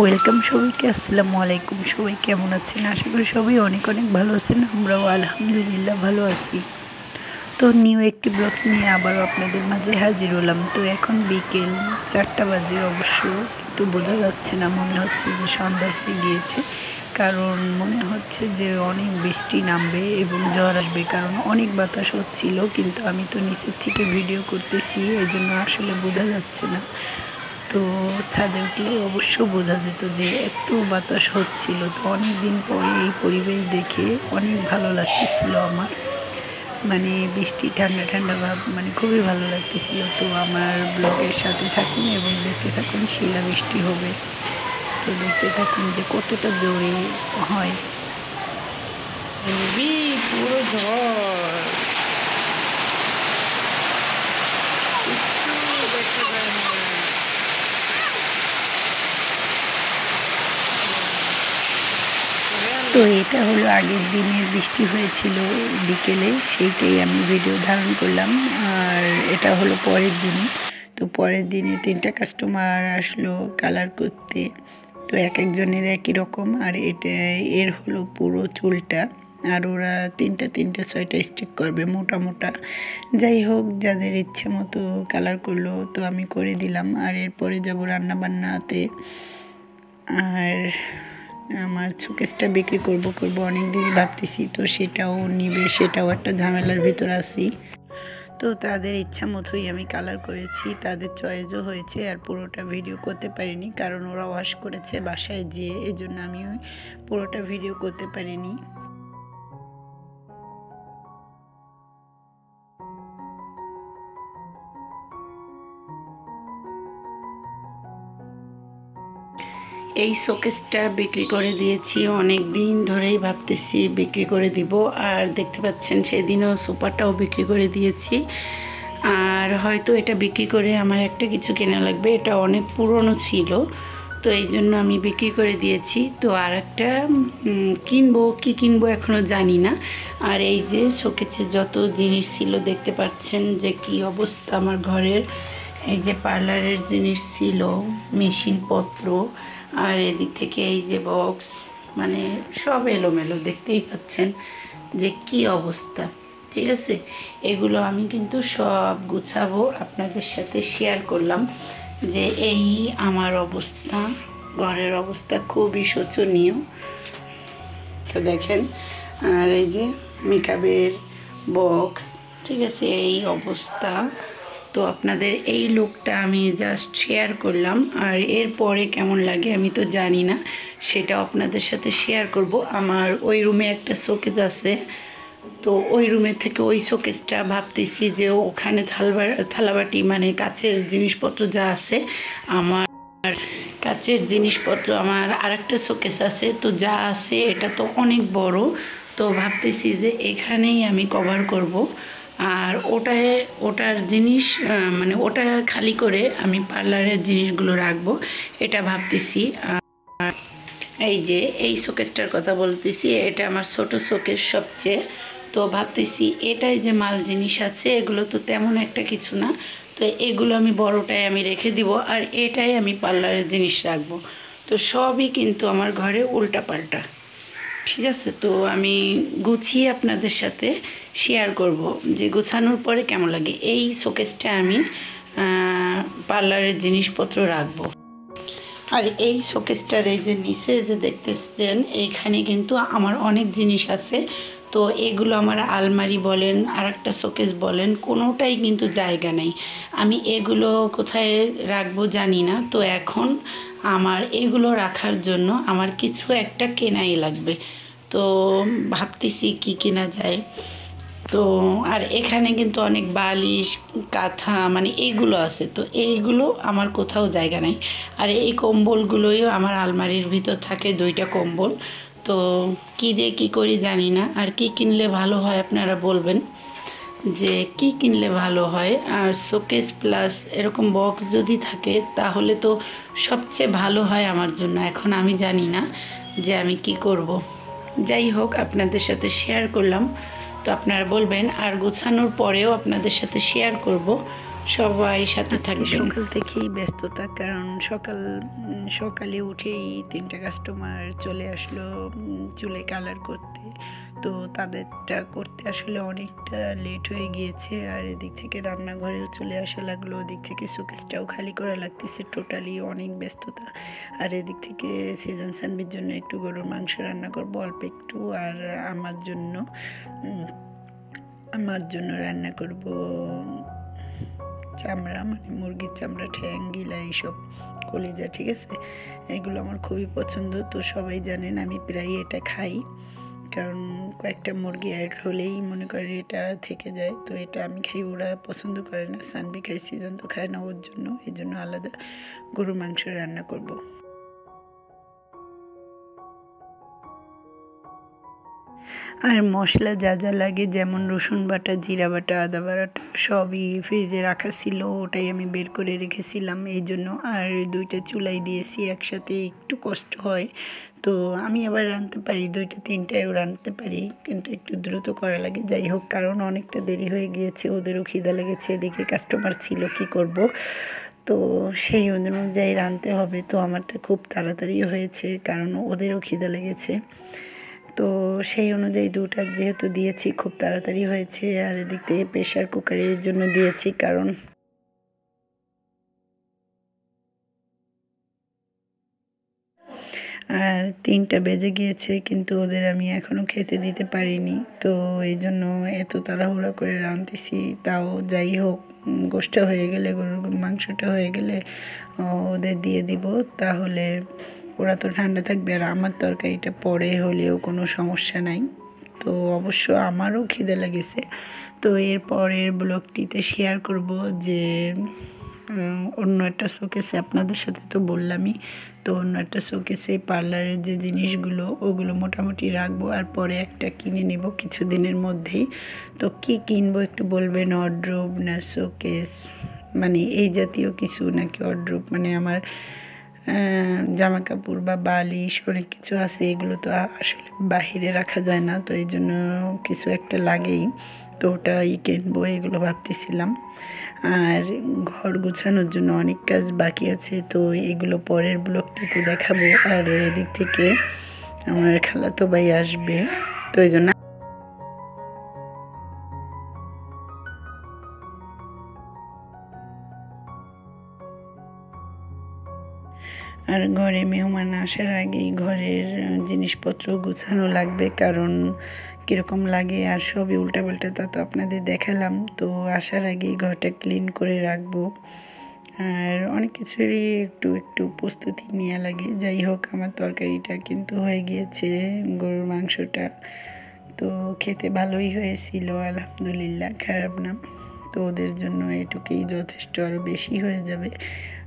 Welcome সবাইকে, আসসালামু আলাইকুম। সবাই কেমন আছেন? আশা করি সবাই অনেক অনেক ভালো আছেন, আমরাও আলহামদুলিল্লাহ ভালো আছি। তো নিউ একটি ব্লগস নিয়ে আবারও আপনাদের মাঝে হাজির হলাম। তো এখন বিকেল চারটা বাজে অবশ্য, কিন্তু বোঝা যাচ্ছে না, মনে হচ্ছে যে সন্ধ্যা হয়ে গিয়েছে। কারণ মনে হচ্ছে যে অনেক বৃষ্টি নামবে এবং জ্বর আসবে, কারণ অনেক বাতাস হচ্ছিল, কিন্তু আমি তো নিচের থেকে ভিডিও করতেছি, এই জন্য আসলে বোঝা যাচ্ছে না। তো ছাদে উঠলে অবশ্য বোঝা যেত যে এত বাতাস হচ্ছিল। তো অনেক দিন পরে এই পরিবেশ দেখে অনেক ভালো লাগতেছিল আমার। মানে বৃষ্টি, ঠান্ডা ঠান্ডা ভাব মানে খুবই ভালো লাগতেছিল। তো আমার ব্লগের সাথে থাকুন এবং দেখতে থাকুন শিলা বৃষ্টি হবে। তো দেখতে থাকুন যে কতটা জোরে হয়। পুরো ঝড় কিচ্ছু দেখতে পায় না। তো এটা হলো আগের দিনে বৃষ্টি হয়েছিল বিকেলে, সেইটাই আমি ভিডিও ধারণ করলাম। আর এটা হলো পরের দিনে। তো পরের দিনে তিনটা কাস্টমার আসলো কালার করতে। তো এক একজনের একই রকম, আর এটা, এর হলো পুরো চুলটা। আর ওরা তিনটা তিনটা, ছয়টা স্টিক করবে মোটা মোটা। যাই হোক, যাদের ইচ্ছে মতো কালার করল তো আমি করে দিলাম। আর এরপরে যাব রান্না বান্নাতে আর আমার শোকেসটা বিক্রি করব করব অনেক দিনই ভাবতেছি, তো সেটাও নিবে, সেটাও একটা ঝামেলার ভিতর আছি। তো তাদের ইচ্ছা মতোই আমি কালার করেছি, তাদের চয়েসও হয়েছে আর পুরোটা ভিডিও করতে পারিনি, কারণ ওরা ওয়াশ করেছে বাসায় যেয়ে এই জন্য আমি পুরোটা ভিডিও করতে পারিনি। এই শোকেসটা বিক্রি করে দিয়েছি। অনেক দিন ধরেই ভাবতেছি বিক্রি করে দিব। আর দেখতে পাচ্ছেন সেদিনও সোফাটাও বিক্রি করে দিয়েছি। আর হয়তো এটা বিক্রি করে আমার একটা কিছু কেনা লাগবে। এটা অনেক পুরনো ছিল। তো এই জন্য আমি বিক্রি করে দিয়েছি। তো আর একটা কিনবো, কি কিনবো এখনও জানি না। আর এই যে শোকেছে যত জিনিস ছিল, দেখতে পাচ্ছেন যে কি অবস্থা আমার ঘরের। এই যে পার্লারের জিনিস ছিল, মেশিনপত্র আর এদিক থেকে এই যে বক্স মানে সব এলোমেলো দেখতেই পাচ্ছেন যে কি অবস্থা, ঠিক আছে? এগুলো আমি কিন্তু সব গুছাবো, আপনাদের সাথে শেয়ার করলাম যে এই আমার অবস্থা, ঘরের অবস্থা খুবই শোচনীয়। তো দেখেন, আর এই যে মেকআপের বক্স ঠিক আছে? এই অবস্থা। তো আপনাদের এই লুকটা আমি জাস্ট শেয়ার করলাম। আর এরপরে কেমন লাগে আমি তো জানি না সেটা আপনাদের সাথে শেয়ার করব। আমার ওই রুমে একটা শোকেজ আছে, তো ওই রুমের থেকে ওই শোকেসটা ভাবতেছি যে ওখানে থালবা থালাবাটি মানে কাছের জিনিসপত্র যা আছে, আমার আর কাচের জিনিসপত্র, আমার আরেকটা শোকেস আছে, তো যা আছে এটা তো অনেক বড়। তো ভাবতেছি যে এখানেই আমি কভার করব। আর ওটায়, ওটার জিনিস মানে ওটা খালি করে আমি পার্লারের জিনিসগুলো রাখব, এটা ভাবতেছি। এই যে, এই শোকেসটার কথা বলতেছি, এটা আমার ছোট শোকেস সবচেয়ে। তো ভাবতেছি এটাই যে মাল জিনিস আছে, এগুলো তো তেমন একটা কিছু না। তো এগুলো আমি বড়টাই আমি রেখে দিব, আর এটাই আমি পার্লারের জিনিস রাখব। তো সবই কিন্তু আমার ঘরে উল্টাপাল্টা। ঠিক আছে, তো আমি গুছিয়ে আপনাদের সাথে শেয়ার করব যে গুছানোর পরে কেমন লাগে। এই শোকেসটা আমি পার্লারের জিনিসপত্র রাখব। আর এই শোকেসটার এই যে নিচে যে দেখতেছেন, এইখানে কিন্তু আমার অনেক জিনিস আছে। তো এগুলো আমার আলমারি বলেন আর একটা শোকেস বলেন, কোনোটাই কিন্তু জায়গা নেই। আমি এগুলো কোথায় রাখব জানি না। তো এখন আমার এগুলো রাখার জন্য আমার কিছু একটা কেনাই লাগবে। তো ভাবতেছি কি কেনা যায়। তো আর এখানে কিন্তু অনেক বালিশ, কাঁথা মানে এইগুলো আছে। তো এইগুলো আমার কোথাও জায়গা নাই। আর এই কম্বলগুলোই আমার আলমারির ভিতর থাকে দুইটা কম্বল। তো কী দিয়ে কী করি জানি না। আর কি কিনলে ভালো হয় আপনারা বলবেন। যে কি কিনলে ভালো হয়? আর শোকেস প্লাস এরকম বক্স যদি থাকে, তাহলে তো সবচেয়ে ভালো হয় আমার জন্য। এখন আমি জানি না যে আমি কি করব। যাই হোক, আপনাদের সাথে শেয়ার করলাম। তো আপনারা বলবেন, আর গোছানোর পরেও আপনাদের সাথে শেয়ার করব। সবাই সাথে থাকবেন। সকাল থেকেই ব্যস্ততা কারণ সকাল সকালে উঠেই তিনটা কাস্টমার চলে আসলো চুলে কালার করতে। তো তাদেরটা করতে আসলে অনেকটা লেট হয়ে গিয়েছে আর এদিক থেকে রান্নাঘরেও চলে আসা লাগল ওদিক থেকে শোকেসটাও খালি করা লাগতেছে টোটালি অনেক ব্যস্ততা। আর এদিক থেকে সিজন সানবির জন্য একটু গরুর মাংস রান্না করব অল্প একটু আর আমার জন্য আমার জন্য রান্না করব চামড়া মানে মুরগির চামড়া, ঠ্যাং, গিলা এইসব, কলিজা, ঠিক আছে? এগুলো আমার খুবই পছন্দ। তো সবাই জানেন আমি প্রায় এটা খাই। কারণ কয়েকটা মুরগি অ্যাড হলেই মনে করে এটা থেকে যায়। তো এটা আমি খাই, ওরা পছন্দ করে না। সানবি খাই সিজন তো খায় না ওর জন্য। এই জন্য আলাদা গরু মাংস রান্না করব। আর মশলা যা যা লাগে, যেমন রসুন বাটা, জিরা বাটা, আদা বাটা, সবই ফ্রিজে রাখা ছিল, ওটাই আমি বের করে রেখেছিলাম। এই জন্য আর দুইটা চুলাই দিয়েছি, একসাথে একটু কষ্ট হয়। তো আমি আবার রাঁধতে পারি, দুইটা, তিনটায়ও রাঁধতে পারি, কিন্তু একটু দ্রুত করা লাগে। যাই হোক, কারণ অনেকটা দেরি হয়ে গিয়েছে, ওদেরও খিদা লেগেছে, এদিকে কাস্টমার ছিল, কি করব? তো সেই অনুযায়ী রাঁধতে হবে, তো আমারটা খুব তাড়াতাড়ি হয়েছে, কারণ ওদেরও খিদা লেগেছে। তো সেই অনুযায়ী দুটা যেহেতু দিয়েছি খুব তাড়াতাড়ি হয়েছে। আর এদিক থেকে প্রেশার কুকারের জন্য দিয়েছি কারণ আর তিনটা বেজে গিয়েছে কিন্তু ওদের আমি এখনও খেতে দিতে পারিনি। তো এই জন্য এত তাড়াহুড়া করে রাঁধতেছি তাও যাই হোক উম, গোষ্ঠটা হয়ে গেলে গরুর মাংসটা হয়ে গেলে ওদের দিয়ে দিব। তাহলে ওরা তো ঠান্ডা থাকবে আর আমার তরকারিটা পরে হলেও কোনো সমস্যা নাই। তো অবশ্য আমারও খিদে লেগেছে। তো এর পরের ব্লগটিতে শেয়ার করব যে অন্য একটা শোকেসে আপনাদের সাথে তো বললামই। তো অন্য একটা শোকেসে পার্লারের যে জিনিসগুলো, ওগুলো মোটামুটি রাখব আর পরে একটা কিনে নেব কিছুদিনের মধ্যেই। তো কি কিনবো একটু বলবেন? অড্রোব না শোকেস মানে এই জাতীয় কিছু নাকি অড্রোব মানে আমার জামা কাপড় বা বালিশ, অনেক কিছু আছে, এগুলো তো আসলে বাহিরে রাখা যায় না, তো এই জন্য কিছু একটা লাগেই, তো ওটাই কিনবো, এগুলো ভাবতেছিলাম। আর ঘর গোছানোর জন্য অনেক কাজ বাকি আছে, তো এগুলো পরের ব্লগটিতে দেখাবো, আর এদিক থেকে আমার খালাতো ভাই আসবে, তো এই জন্য ঘরে মেহমান আসার আগেই ঘরের জিনিসপত্র গুছানো লাগবে, কারণ কীরকম লাগে আর সবই উল্টাপাল্টা তা তো আপনাদের দেখালাম। তো আসার আগেই ঘরটা ক্লিন করে রাখব। আর অনেক কিছুরই একটু একটু প্রস্তুতি নেওয়া লাগে। যাই হোক, আমার তরকারিটা কিন্তু হয়ে গিয়েছে, গরুর মাংসটা। তো খেতে ভালোই হয়েছিল, আলহামদুলিল্লাহ, খারাপ না। তো ওদের জন্য এটুকুই যথেষ্ট আরও বেশি হয়ে যাবে।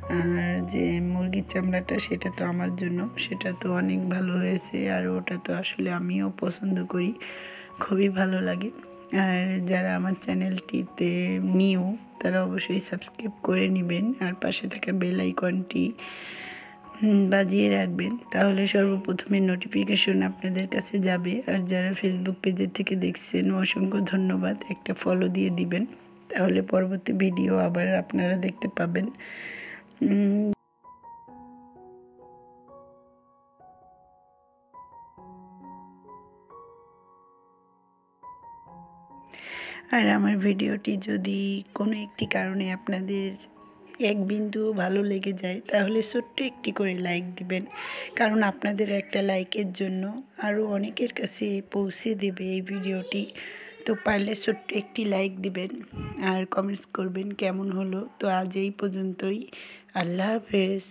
আর যে মুরগির চামড়াটা, সেটা তো আমার জন্য। সেটা তো অনেক ভালো হয়েছে আর ওটা তো আসলে আমিও পছন্দ করি। খুবই ভালো লাগে। আর যারা আমার চ্যানেলটিতে নিউ, তারা অবশ্যই সাবস্ক্রাইব করে নেবেন আর পাশে থাকা বেল আইকনটি বাজিয়ে রাখবেন। তাহলে সর্বপ্রথমে নোটিফিকেশন আপনাদের কাছে যাবে। আর যারা ফেসবুক পেজের থেকে দেখছেন, অসংখ্য ধন্যবাদ। একটা ফলো দিয়ে দিবেন। তাহলে পরবর্তী ভিডিও আবার আপনারা দেখতে পাবেন। আর আমার ভিডিওটি যদি কোনো একটি কারণে আপনাদের এক বিন্দু ভালো লেগে যায়, তাহলে ছোট্ট একটি করে লাইক দিবেন। কারণ আপনাদের একটা লাইকের জন্য আরও অনেকের কাছে পৌঁছে দেবে এই ভিডিওটি। তো পারলে ছোট্ট একটি লাইক দিবেন। আর কমেন্টস করবেন কেমন হলো। তো আজ এই পর্যন্তই। আল্লাহ হাফেজ